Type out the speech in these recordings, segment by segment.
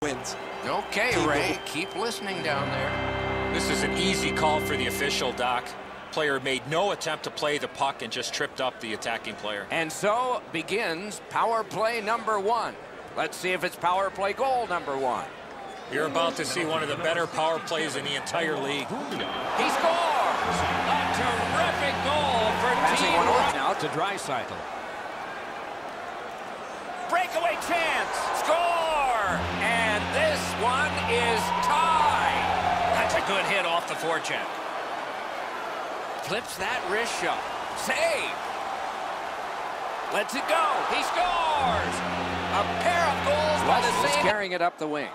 wins. Okay, Ray, keep listening down there. This is an easy call for the official, Doc. Player made no attempt to play the puck and just tripped up the attacking player. And so begins power play number one. Let's see if it's power play goal number one. You're about to see one of the better power plays in the entire league. He scores! A terrific goal for Passing Team one off now to Draisaitl. Breakaway chance! Score! One is tied. That's a good hit off the forecheck. Flips that wrist shot. Save! Lets it go. He scores! A pair of goals by the same... carrying it up the wing.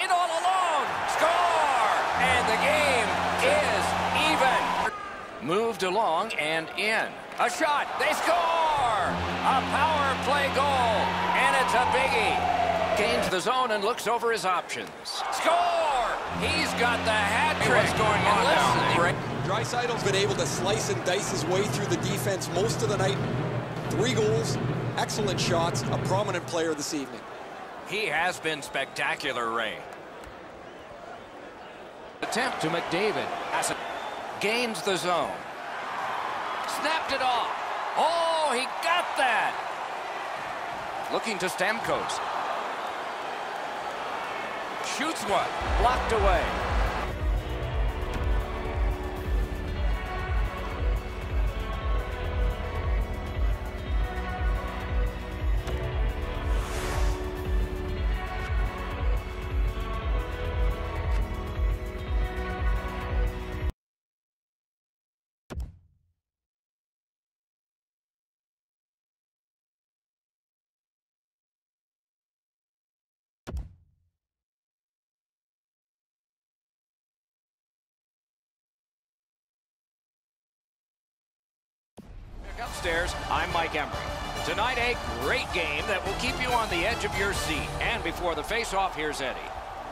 It all alone. Score! And the game is even. Moved along and in. A shot. They score! A power play goal. And it's a biggie. Gains the zone and looks over his options. Score! He's got the hat trick. what's going on now? Listen, Draisaitl's been able to slice and dice his way through the defense most of the night. Three goals, excellent shots, a prominent player this evening. He has been spectacular, Ray. Attempt to McDavid. Pass it. Gains the zone. Snapped it off. Oh, he got that. Looking to Stamkos. Shoots one. Blocked away. Upstairs, I'm Mike Emery. Tonight, a great game that will keep you on the edge of your seat. And before the face-off, here's Eddie.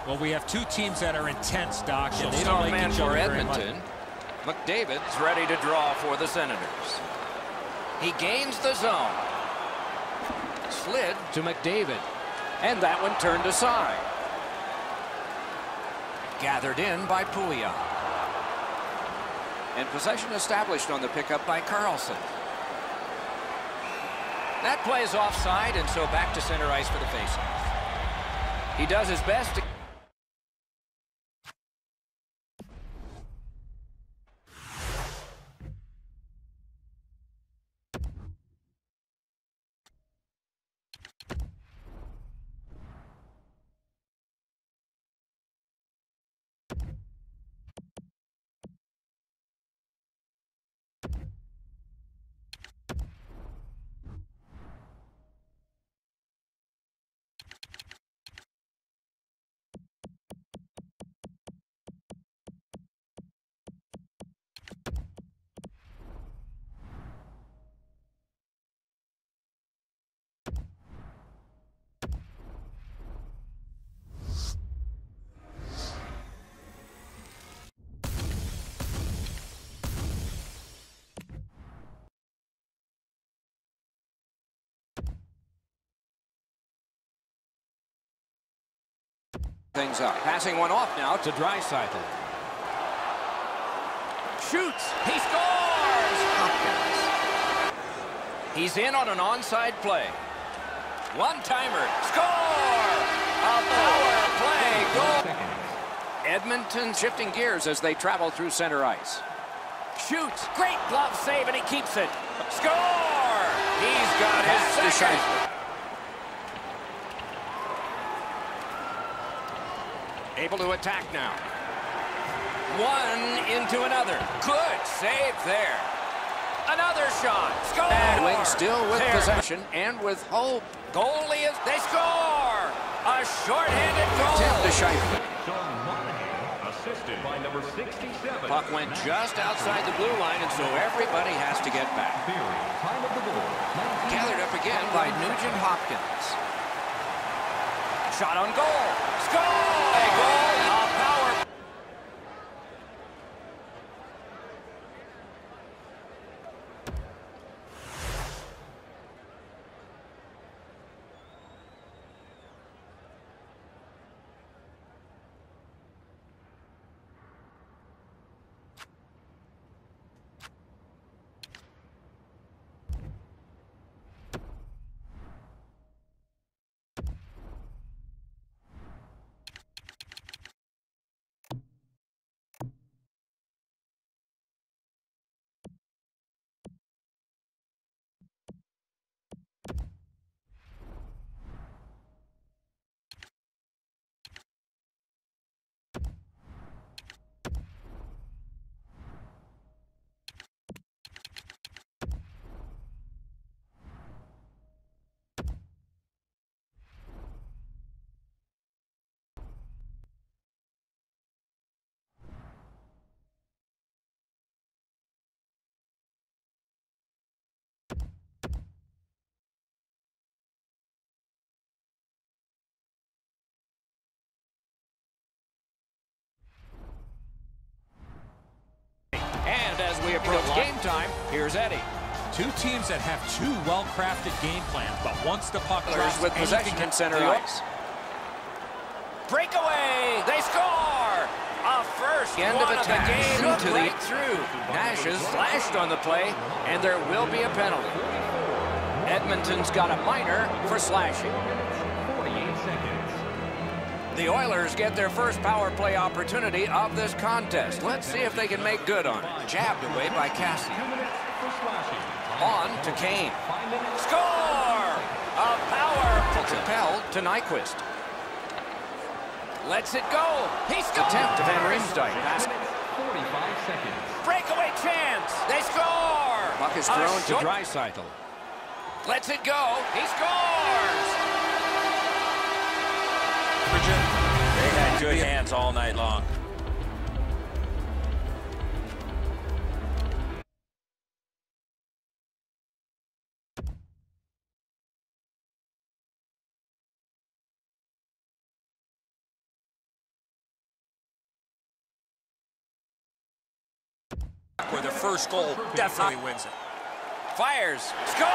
Well, we have two teams that are intense, Doc. and they don't like man each for other very much. Edmonton. McDavid's ready to draw for the Senators. He gains the zone. Slid, To McDavid. And that one turned aside. gathered in by Pouliot. And possession established on the pickup by Carlson. That play is offside, and so back to center ice for the faceoff. He does his best to... Things up. Passing one off now to Draisaitl. Shoots. He scores! Hopkins. He's in on an onside play. One-timer. Score! A power play goal. Edmonton shifting gears as they travel through center ice. Shoots. Great glove save, and he keeps it. Score! He's got his Pass second. Able to attack now. One into another. Good save there. Another shot. Score! And still with There. possession and with hope. Goalie is... They score! A shorthanded Attempt to goal. Scheifele. Sean Monahan, assisted by number 67. Puck went just outside the blue line, and so everybody has to get back. Time of the goal. Gathered up again by Nugent Hopkins. Shot on goal. Score! A goal. A power Here's Eddie. Two teams that have two well-crafted game plans, but once the puck Oilers drops, with anything possession can- center The- ice. Breakaway! They score! A first End one of of the game Shoot looked to the- through. Nash is slashed on the play, and there will be a penalty. Edmonton's got a minor for slashing. 48 seconds. The Oilers get their first power play opportunity of this contest. Let's see if they can make good on it. Jabbed away by Cassidy. Two minutes for slashing. On to Kane. Score! A power play. To Nyquist. Lets it go. He scores! Attempt to Van Riemsdyk. 45 seconds. Breakaway chance. They score! Puck is thrown to. Lets it go. He scores! Had good hands all night long. Where the first goal definitely wins it. Fires. Score!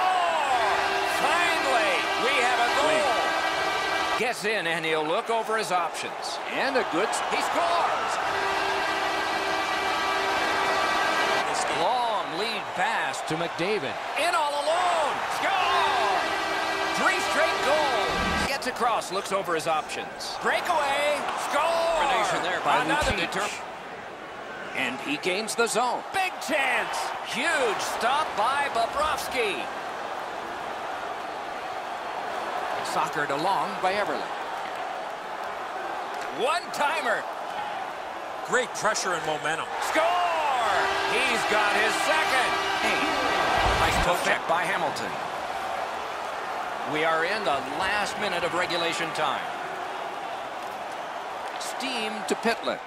Finally, we have a. Gets in and he'll look over his options. And a good... He scores! Long lead pass to McDavid. In all alone. Score! Three straight goals. Gets across, looks over his options. Breakaway. Score! Combination there by Another. And he gains the zone. Big chance. Huge stop by Bobrovsky. Soccered along by Eberle. One-timer. Great pressure and momentum. Score! He's got his second. Nice toe check by Hamilton. We are in the last minute of regulation time. Steam to Pitlick.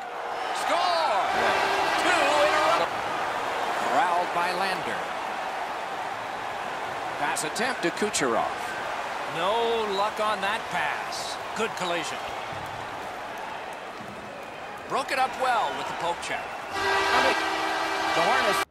Score! Two in a row. Corralled by Lander. Pass attempt to Kucherov. No luck on that pass. Good collision. Broke it up well with the poke check. The Hornets